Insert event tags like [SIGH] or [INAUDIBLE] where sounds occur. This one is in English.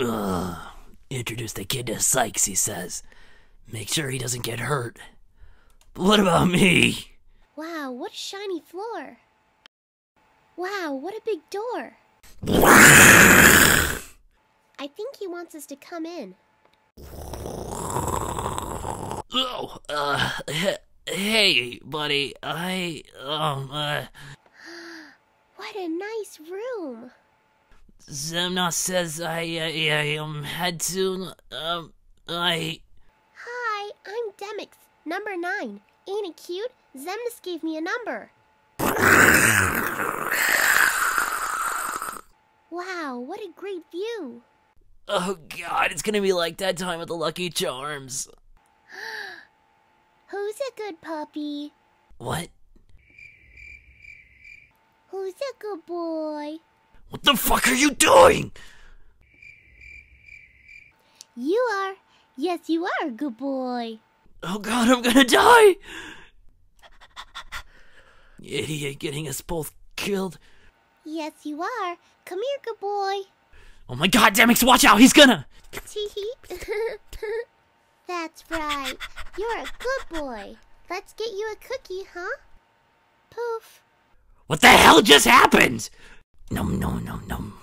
Ugh. Introduce the kid to Saix, he says. Make sure he doesn't get hurt. But what about me? Wow, what a shiny floor. Wow, what a big door. I think he wants us to come in. Oh, uh, he- hey, buddy. I, um, uh, [GASPS] What a nice room. Xemnas says I, I, I, um, had to, um, I. Hi, I'm Demyx, number nine. Ain't it cute? Xemnas gave me a number. wow, what a great view. Oh god, it's gonna be like that time with the Lucky Charms. [GASPS] Who's a good puppy? What? Who's a good boy? What the fuck are you doing? You are. Yes, you are a good boy. Oh god, I'm gonna die! Idiot getting us both killed. Yes, you are. Come here, good boy. Oh my god, Demyx, watch out, he's gonna! [LAUGHS] That's right. You're a good boy. Let's get you a cookie, huh? Poof. What the hell just happened? Num, num, num, num.